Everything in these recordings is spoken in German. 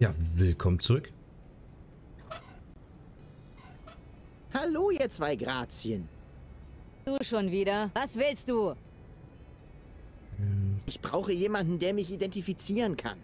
Ja, willkommen zurück. Hallo, ihr zwei Grazien. Du schon wieder? Was willst du? Ich brauche jemanden, der mich identifizieren kann.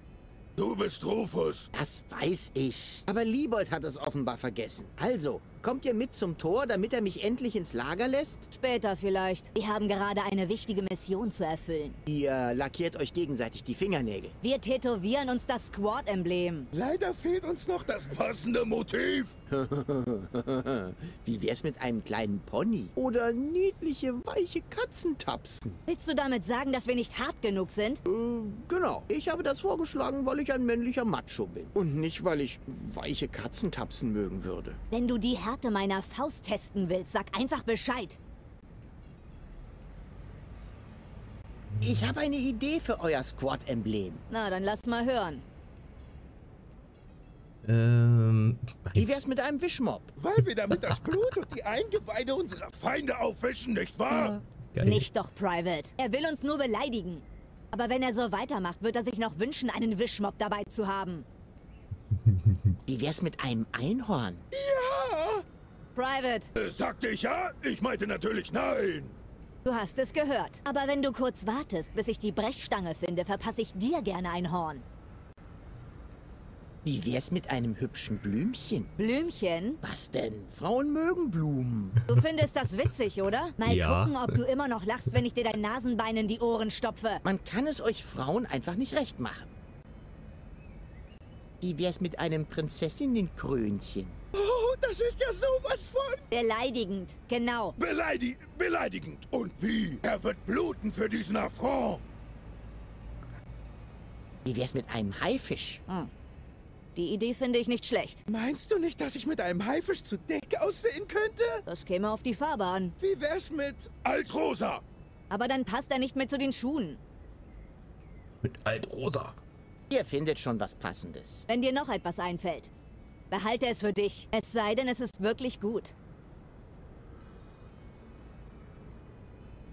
Du bist Rufus. Das weiß ich. Aber Liebold hat es offenbar vergessen. Also, kommt ihr mit zum Tor, damit er mich endlich ins Lager lässt? Später vielleicht. Wir haben gerade eine wichtige Mission zu erfüllen. Ihr lackiert euch gegenseitig die Fingernägel. Wir tätowieren uns das Squad-Emblem. Leider fehlt uns noch das passende Motiv. Wie wär's mit einem kleinen Pony? Oder niedliche, weiche Katzentapsen? Willst du damit sagen, dass wir nicht hart genug sind? Äh, genau. Ich habe das vorgeschlagen, weil ich ein männlicher Macho bin. Und nicht, weil ich weiche Katzentapsen mögen würde. Wenn du die Härte meiner Faust testen willst, sag einfach Bescheid. Ich habe eine Idee für euer Squad-Emblem. Na, dann lass mal hören. Ähm, Wie wär's mit einem Wischmob? Weil wir damit das Blut und die Eingeweide unserer Feinde aufwischen, nicht wahr? geil. Nicht doch, Private. Er will uns nur beleidigen. Aber wenn er so weitermacht, wird er sich noch wünschen, einen Wischmob dabei zu haben. Wie wär's mit einem Einhorn? Ja. Private, Äh, Sagte ich ja? Ich meinte natürlich nein. du hast es gehört. Aber wenn du kurz wartest, bis ich die Brechstange finde, verpasse ich dir gerne ein Horn. Wie wär's mit einem hübschen Blümchen? Blümchen? Was denn? Frauen mögen Blumen. Du findest das witzig, oder? Mal Ja. gucken, ob du immer noch lachst, wenn ich dir dein Nasenbein in die Ohren stopfe. Man kann es euch Frauen einfach nicht recht machen. Wie wär's mit einem Prinzessinnenkrönchen? Das ist ja sowas von Beleidigend, genau. Beleidi beleidigend. Und wie? Er wird bluten für diesen Affront. Wie wär's mit einem Haifisch? Die Idee finde ich nicht schlecht. Meinst du nicht, dass ich mit einem Haifisch zu dick aussehen könnte? Das käme auf die Farbe an. Wie wär's mit Altrosa? Aber dann passt er nicht mehr zu den Schuhen. Mit Altrosa. Ihr findet schon was Passendes. Wenn dir noch etwas einfällt, behalte es für dich. Es sei denn, es ist wirklich gut.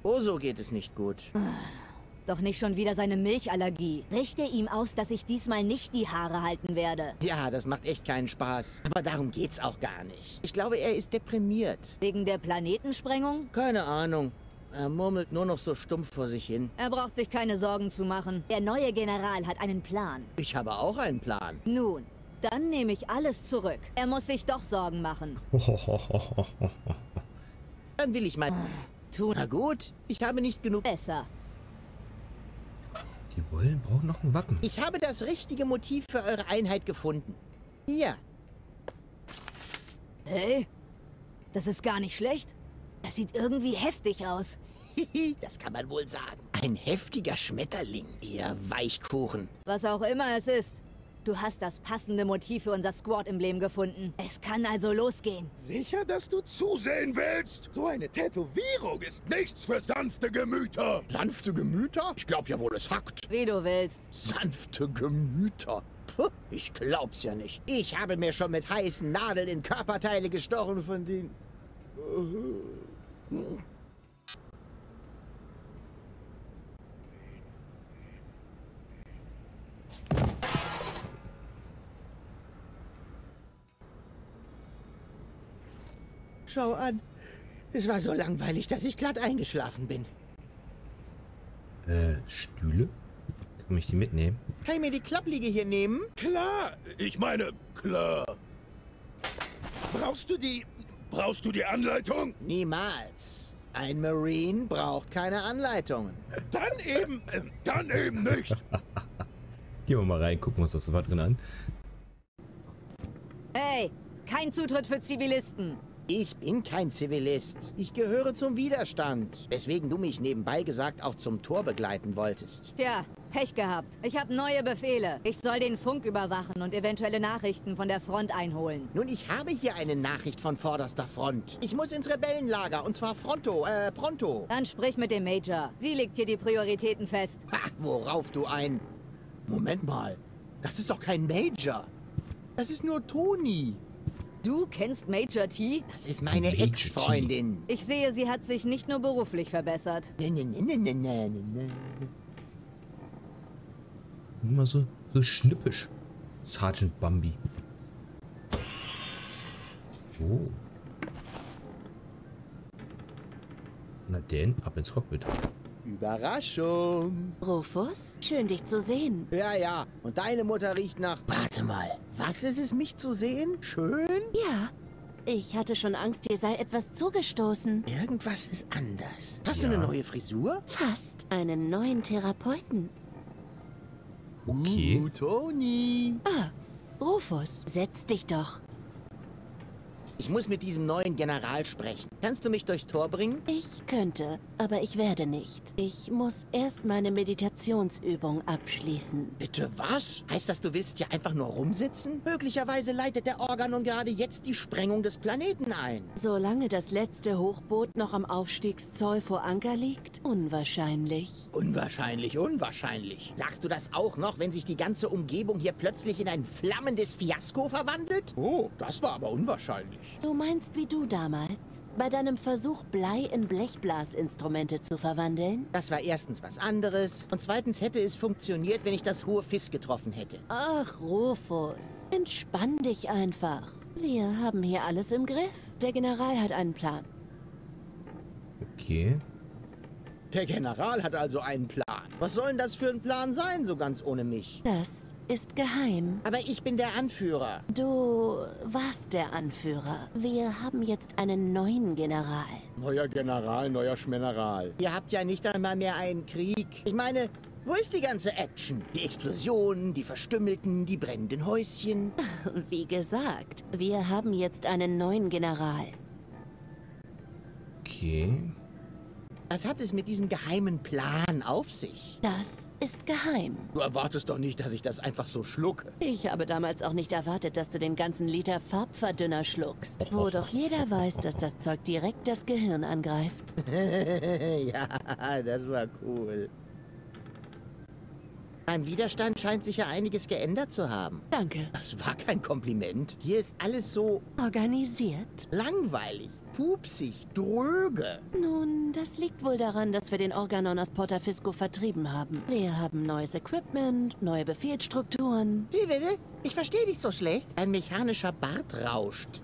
Oh, so geht es nicht gut. Doch nicht schon wieder seine Milchallergie. Richte ihm aus, dass ich diesmal nicht die Haare halten werde. Ja, das macht echt keinen Spaß. Aber darum geht's auch gar nicht. Ich glaube, er ist deprimiert. Wegen der Planetensprengung? Keine Ahnung. Er murmelt nur noch so stumpf vor sich hin. Er braucht sich keine Sorgen zu machen. Der neue General hat einen Plan. Ich habe auch einen Plan. Nun, dann nehme ich alles zurück. Er muss sich doch Sorgen machen. Dann will ich mal... Tun Na gut, ich habe nicht genug... besser. Die Wollen brauchen noch ein Wappen. Ich habe das richtige Motiv für eure Einheit gefunden. Hier. Hey, das ist gar nicht schlecht. Das sieht irgendwie heftig aus. Das kann man wohl sagen. Ein heftiger Schmetterling, ihr Weichkuchen. Was auch immer es ist. Du hast das passende Motiv für unser Squad-Emblem gefunden. Es kann also losgehen. Sicher, dass du zusehen willst? So eine Tätowierung ist nichts für sanfte Gemüter. Sanfte Gemüter? Ich glaub ja wohl, es hackt. Wie du willst. Sanfte Gemüter. Puh, ich glaub's ja nicht. Ich habe mir schon mit heißen Nadeln in Körperteile gestochen, von denen... Schau an. Es war so langweilig, dass ich glatt eingeschlafen bin. Äh, Stühle? Kann ich die mitnehmen? Kann ich mir die Klappliege hier nehmen? Klar, ich meine, klar. Brauchst du die... Brauchst du die Anleitung? Niemals. Ein Marine braucht keine Anleitungen. Dann eben, äh, dann eben nicht. Gehen wir mal rein, gucken uns das so weit drin an. Hey, kein Zutritt für Zivilisten. Ich bin kein Zivilist. Ich gehöre zum Widerstand. Weswegen du mich nebenbei gesagt auch zum Tor begleiten wolltest. Tja, Pech gehabt. Ich habe neue Befehle. Ich soll den Funk überwachen und eventuelle Nachrichten von der Front einholen. Nun, ich habe hier eine Nachricht von vorderster Front. Ich muss ins Rebellenlager und zwar fronto, äh, pronto. Dann sprich mit dem Major. Sie legt hier die Prioritäten fest. Ha, worauf du ein... Moment mal. Das ist doch kein Major. Das ist nur Toni. Du kennst Major T? Das ist meine. Ex-Freundin. Ich sehe, sie hat sich nicht nur beruflich verbessert. Immer so, so schnippisch. Sergeant Bambi. Oh. Na denn, ab ins Cockpit. Überraschung. Rufus, schön dich zu sehen. Ja, ja. Und deine Mutter riecht nach... Warte mal. Was ist es, mich zu sehen? Schön? Ja, ich hatte schon Angst, dir sei etwas zugestoßen. Irgendwas ist anders. Hast Ja. du eine neue Frisur? Fast einen neuen Therapeuten. Okay. Uh, Toni. Rufus, setz dich doch. Ich muss mit diesem neuen General sprechen. Kannst du mich durchs Tor bringen? Ich könnte, aber ich werde nicht. Ich muss erst meine Meditationsübung abschließen. Bitte was? Heißt das, du willst hier einfach nur rumsitzen? Möglicherweise leitet der Organon gerade jetzt die Sprengung des Planeten ein. Solange das letzte Hochboot noch am Aufstiegszoll vor Anker liegt? Unwahrscheinlich. Unwahrscheinlich, unwahrscheinlich. Sagst du das auch noch, wenn sich die ganze Umgebung hier plötzlich in ein flammendes Fiasko verwandelt? Oh, das war aber unwahrscheinlich. Du meinst wie du damals? Bei deinem Versuch, Blei in Blechblasinstrumente zu verwandeln? Das war erstens was anderes und zweitens hätte es funktioniert, wenn ich das hohe Fiss getroffen hätte. Ach, Rufus, entspann dich einfach. Wir haben hier alles im Griff. Der General hat einen Plan. Okay. Der General hat also einen Plan. Was soll denn das für ein Plan sein, so ganz ohne mich? Das ist geheim. Aber ich bin der Anführer. Du warst der Anführer. Wir haben jetzt einen neuen General. Neuer General, neuer Schmeneral. Ihr habt ja nicht einmal mehr einen Krieg. Ich meine, wo ist die ganze Action? Die Explosionen, die Verstümmelten, die brennenden Häuschen. Wie gesagt, wir haben jetzt einen neuen General. Okay. Was hat es mit diesem geheimen Plan auf sich? Das ist geheim. Du erwartest doch nicht, dass ich das einfach so schlucke. Ich habe damals auch nicht erwartet, dass du den ganzen Liter Farbverdünner schluckst. Wo doch jeder weiß, dass das Zeug direkt das Gehirn angreift. ja, das war cool. Beim Widerstand scheint sich ja einiges geändert zu haben. Danke. Das war kein Kompliment. Hier ist alles so Organisiert? langweilig, pupsig, dröge. Nun, das liegt wohl daran, dass wir den Organon aus Portafisco vertrieben haben. Wir haben neues Equipment, neue Befehlsstrukturen. Wie bitte? Ich verstehe dich so schlecht. Ein mechanischer Bart rauscht.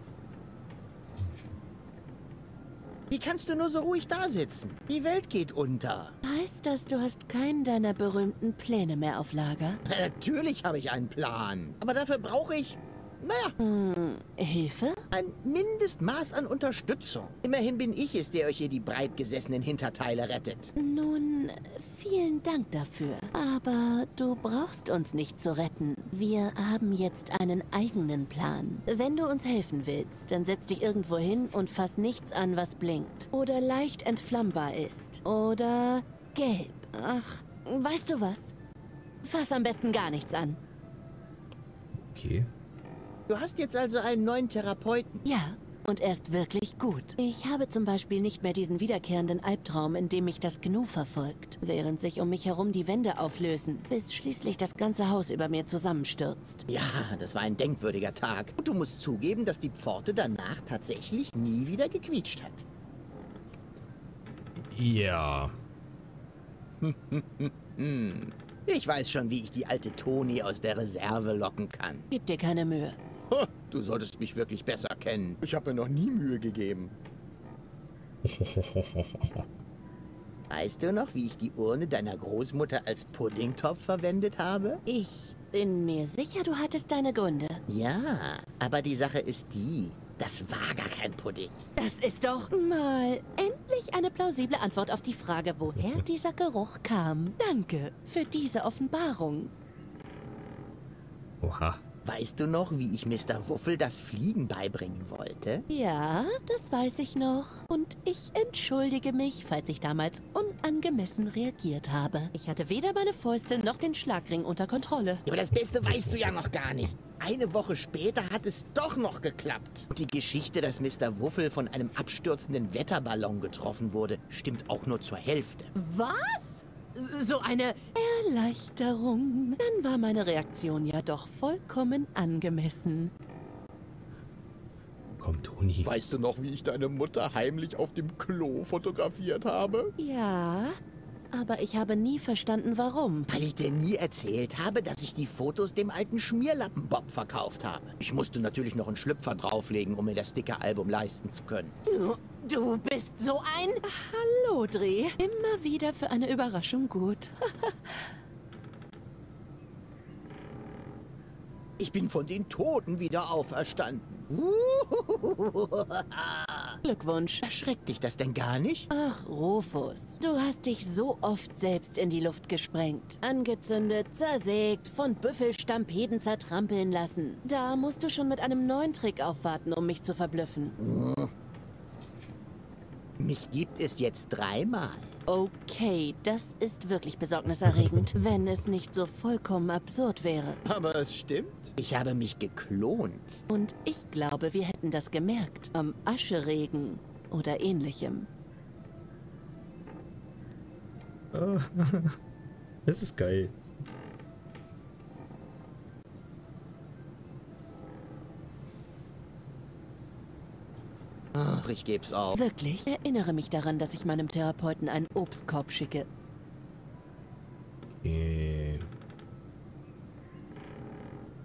Wie kannst du nur so ruhig da sitzen? Die Welt geht unter. Heißt das, du hast keinen deiner berühmten Pläne mehr auf Lager? Natürlich habe ich einen Plan. Aber dafür brauche ich, naja, Hm, Hilfe? ein Mindestmaß an Unterstützung. Immerhin bin ich es, der euch hier die breit gesessenen Hinterteile rettet. Nun, vielen Dank dafür. Aber du brauchst uns nicht zu retten. Wir haben jetzt einen eigenen Plan. Wenn du uns helfen willst, dann setz dich irgendwo hin und fass nichts an, was blinkt. Oder leicht entflammbar ist. Oder gelb. Ach, weißt du was? Fass am besten gar nichts an. Okay. Du hast jetzt also einen neuen Therapeuten. Ja, und er ist wirklich gut. Ich habe zum Beispiel nicht mehr diesen wiederkehrenden Albtraum, in dem mich das Gnu verfolgt, während sich um mich herum die Wände auflösen, bis schließlich das ganze Haus über mir zusammenstürzt. Ja, das war ein denkwürdiger Tag. Und du musst zugeben, dass die Pforte danach tatsächlich nie wieder gequietscht hat. Ja. Ich weiß schon, wie ich die alte Toni aus der Reserve locken kann. Gib dir keine Mühe. Du solltest mich wirklich besser kennen. Ich habe mir noch nie Mühe gegeben. Weißt du noch, wie ich die Urne deiner Großmutter als Puddingtopf verwendet habe? Ich bin mir sicher, du hattest deine Gründe. Ja, aber die Sache ist die, das war gar kein Pudding. Das ist doch mal endlich eine plausible Antwort auf die Frage, woher dieser Geruch kam. Danke für diese Offenbarung. Oha. Weißt du noch, wie ich Mr. Wuffel das Fliegen beibringen wollte? Ja, das weiß ich noch. Und ich entschuldige mich, falls ich damals unangemessen reagiert habe. Ich hatte weder meine Fäuste noch den Schlagring unter Kontrolle. Aber das Beste weißt du ja noch gar nicht. Eine Woche später hat es doch noch geklappt. Und die Geschichte, dass Mr. Wuffel von einem abstürzenden Wetterballon getroffen wurde, stimmt auch nur zur Hälfte. Was? So eine Erleichterung. Dann war meine Reaktion ja doch vollkommen angemessen. Komm, Toni. Weißt du noch, wie ich deine Mutter heimlich auf dem Klo fotografiert habe? Ja, aber ich habe nie verstanden, warum. Weil ich dir nie erzählt habe, dass ich die Fotos dem alten Schmierlappen Bob verkauft habe. Ich musste natürlich noch einen Schlüpfer drauflegen, um mir das dicke Album leisten zu können. Du, du bist so ein... Hallo, Dreh. Immer wieder für eine Überraschung gut. Ich bin von den Toten wieder auferstanden. Glückwunsch. Erschreckt dich das denn gar nicht? Ach, Rufus, du hast dich so oft selbst in die Luft gesprengt. Angezündet, zersägt, von Büffelstampeden zertrampeln lassen. Da musst du schon mit einem neuen Trick aufwarten, um mich zu verblüffen. Mich gibt es jetzt dreimal. Okay, das ist wirklich besorgniserregend, wenn es nicht so vollkommen absurd wäre. Aber es stimmt. Ich habe mich geklont. Und ich glaube, wir hätten das gemerkt. Am Ascheregen oder ähnlichem. Das ist geil. Ach, ich geb's auf. Wirklich? Erinnere mich daran, dass ich meinem Therapeuten einen Obstkorb schicke. Okay.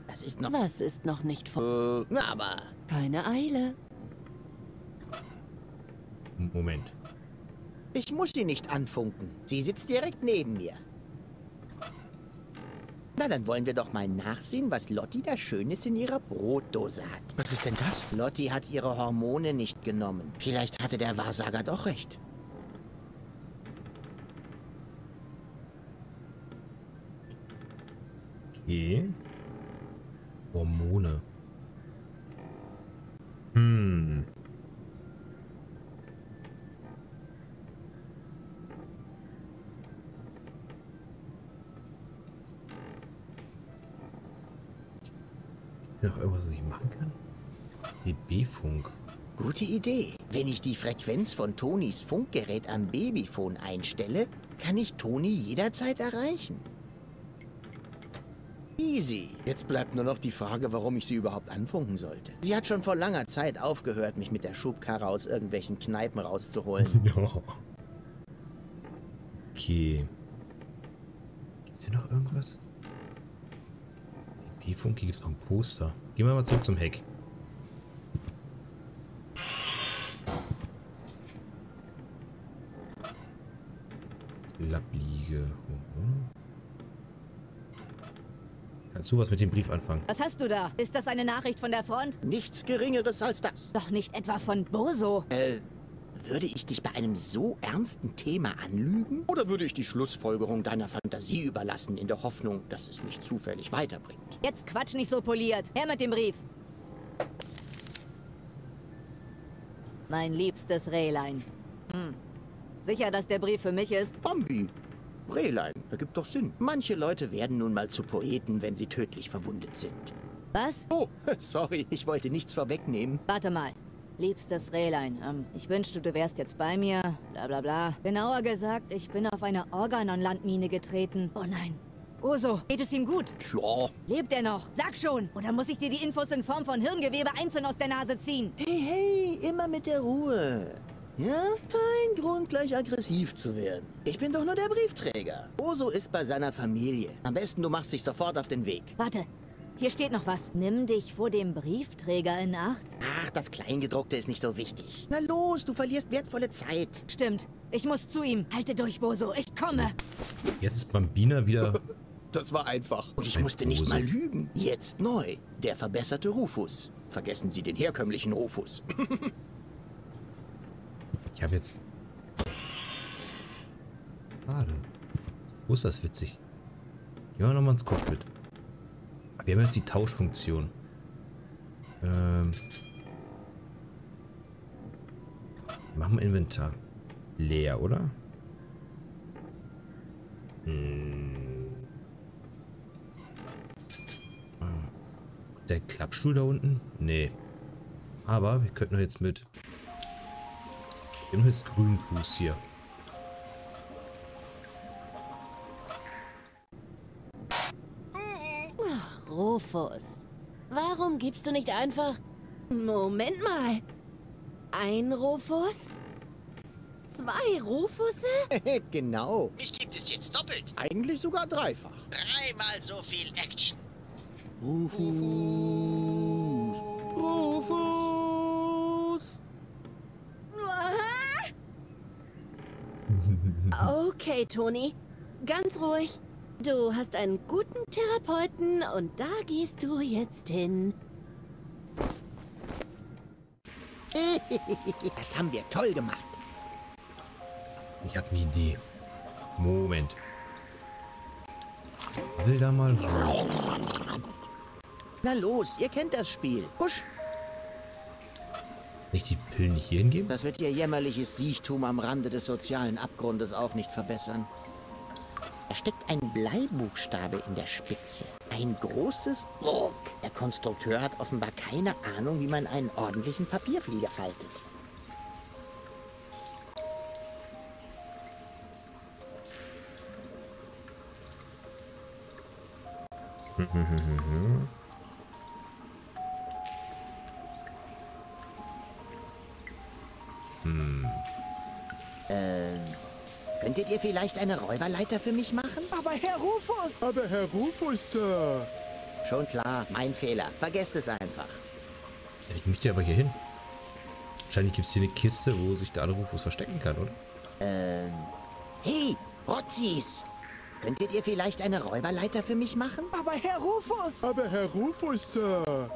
Das ist noch... Was ist noch nicht vor... Äh, aber... Keine Eile. Moment. Ich muss sie nicht anfunken. Sie sitzt direkt neben mir. Na, dann wollen wir doch mal nachsehen, was Lotti da Schönes in ihrer Brotdose hat. Was ist denn das? Lotti hat ihre Hormone nicht genommen. Vielleicht hatte der Wahrsager doch recht. Okay. Hormone. Noch irgendwas, was ich machen kann? DB-Funk. Gute Idee. Wenn ich die Frequenz von Tonis Funkgerät am Babyphone einstelle, kann ich Toni jederzeit erreichen. Easy. Jetzt bleibt nur noch die Frage, warum ich sie überhaupt anfunken sollte. Sie hat schon vor langer Zeit aufgehört, mich mit der Schubkarre aus irgendwelchen Kneipen rauszuholen. Ja. Okay. Gibt's hier noch irgendwas? DB-Funk, hier gibt's noch ein Poster. Gehen wir mal zurück zum Heck. Lappliege. Mhm. Kannst du was mit dem Brief anfangen? Was hast du da? Ist das eine Nachricht von der Front? Nichts Geringeres als das. Doch nicht etwa von Boso. Äh, würde ich dich bei einem so ernsten Thema anlügen? Oder würde ich die Schlussfolgerung deiner Fantasie überlassen, in der Hoffnung, dass es mich zufällig weiterbringt? Jetzt quatsch nicht so poliert. Her mit dem Brief. Mein liebstes Rehlein. Hm. Sicher, dass der Brief für mich ist? Bambi. Rehlein, ergibt doch Sinn. Manche Leute werden nun mal zu Poeten, wenn sie tödlich verwundet sind. Was? Oh, sorry, ich wollte nichts vorwegnehmen. Warte mal. Liebstes Rehlein, ähm, ich wünschte, du wärst jetzt bei mir, bla bla bla. Genauer gesagt, ich bin auf eine Organon-Landmine getreten. Oh nein. Oso, geht es ihm gut? Ja. Lebt er noch? Sag schon! Oder muss ich dir die Infos in Form von Hirngewebe einzeln aus der Nase ziehen? Hey, hey, immer mit der Ruhe. Ja? Kein Grund, gleich aggressiv zu werden. Ich bin doch nur der Briefträger. Oso ist bei seiner Familie. Am besten, du machst dich sofort auf den Weg. Warte, hier steht noch was. Nimm dich vor dem Briefträger in Acht. Ach, das Kleingedruckte ist nicht so wichtig. Na los, du verlierst wertvolle Zeit. Stimmt. Ich muss zu ihm. Halte durch, Boso. Ich komme. Jetzt ist Bambina wieder. Das war einfach. Und ich Ein musste nicht mal lügen. Jetzt neu. Der verbesserte Rufus. Vergessen Sie den herkömmlichen Rufus. Ich habe jetzt. Schade. Wo ist das witzig? Gehen wir nochmal ins Cockpit. Wir haben jetzt die Tauschfunktion. Ähm. Machen wir Inventar. Leer, oder? Hm. Ah. Der Klappstuhl da unten? Nee. Aber wir könnten jetzt mit... Wir haben jetzt Grünfuß hier. Rufus, warum gibst du nicht einfach... Moment mal. Ein Rufus? Zwei Rufusse? genau. Nicht doppelt. Eigentlich sogar dreifach. Dreimal so viel Action. Rufus. Rufus. Okay, Toni. Ganz ruhig. Du hast einen guten Therapeuten und da gehst du jetzt hin. Das haben wir toll gemacht. Ich habe eine Idee. Moment. Will da mal raus. Na los, ihr kennt das Spiel. Husch, Nicht die Pillen nicht hier hingeben? das wird ihr jämmerliches Siechtum am Rande des sozialen Abgrundes auch nicht verbessern. Da steckt ein Bleibuchstabe in der Spitze. Ein großes Urk. Der Konstrukteur hat offenbar keine Ahnung, wie man einen ordentlichen Papierflieger faltet. Ähm, könntet ihr vielleicht eine Räuberleiter für mich machen? Aber Herr Rufus! Aber Herr Rufus, Sir. Schon klar, mein Fehler. Vergesst es einfach. Ja, ich möchte aber hier hin. Wahrscheinlich gibt es hier eine Kiste, wo sich der andere Rufus verstecken kann, oder? Ähm, hey, Rotzis! Könntet ihr vielleicht eine Räuberleiter für mich machen? Aber Herr Rufus! Aber Herr Rufus, Sir.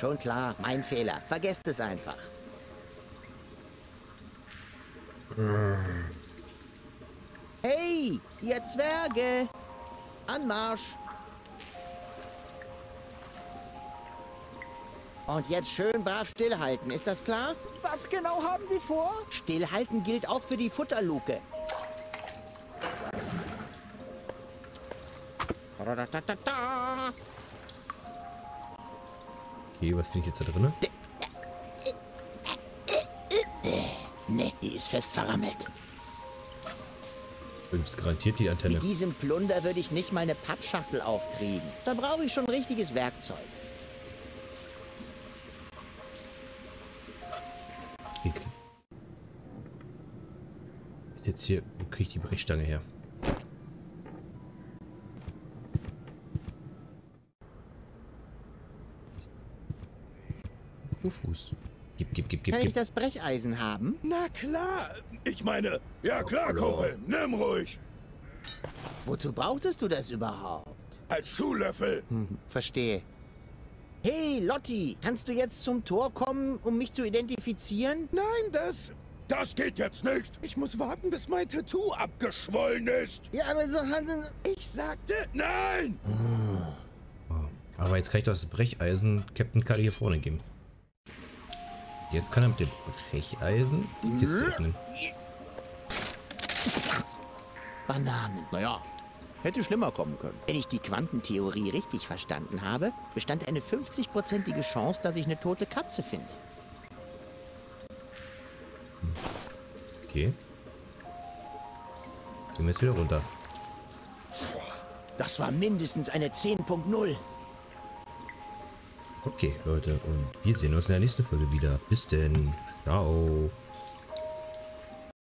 Schon klar, mein Fehler. Vergesst es einfach. Hey, ihr Zwerge! Anmarsch! Und jetzt schön brav stillhalten, ist das klar? Was genau haben Sie vor? Stillhalten gilt auch für die Futterluke. Okay, was liegt jetzt da drin? Ne, die ist fest verrammelt. Gibst garantiert die Antenne. Mit diesem Plunder würde ich nicht mal eine Pappschachtel aufkriegen. Da brauche ich schon richtiges Werkzeug. Klick. Ist jetzt hier, wo krieg ich die Brechstange her? Rufus. Gib, gib, gib, gib, Kann ich das Brecheisen haben? Na klar. Ich meine, ja klar, Kumpel. Nimm ruhig. Wozu brauchtest du das überhaupt? Als Schuhlöffel. Hm, verstehe. Hey, Lotti, kannst du jetzt zum Tor kommen, um mich zu identifizieren? Nein, das... Das geht jetzt nicht. Ich muss warten, bis mein Tattoo abgeschwollen ist. Ja, aber so Hansen... Ich sagte nein. Aber jetzt kann ich das Brecheisen Captain Kali hier vorne geben. Jetzt kann er mit dem Brecheisen die Kiste öffnen. Bananen. Naja, hätte schlimmer kommen können. Wenn ich die Quantentheorie richtig verstanden habe, bestand eine 50-prozentige Chance, dass ich eine tote Katze finde. Okay. Gehen wir jetzt wieder runter. Das war mindestens eine 10.0. Okay, Leute, und wir sehen uns in der nächsten Folge wieder. Bis denn. Ciao.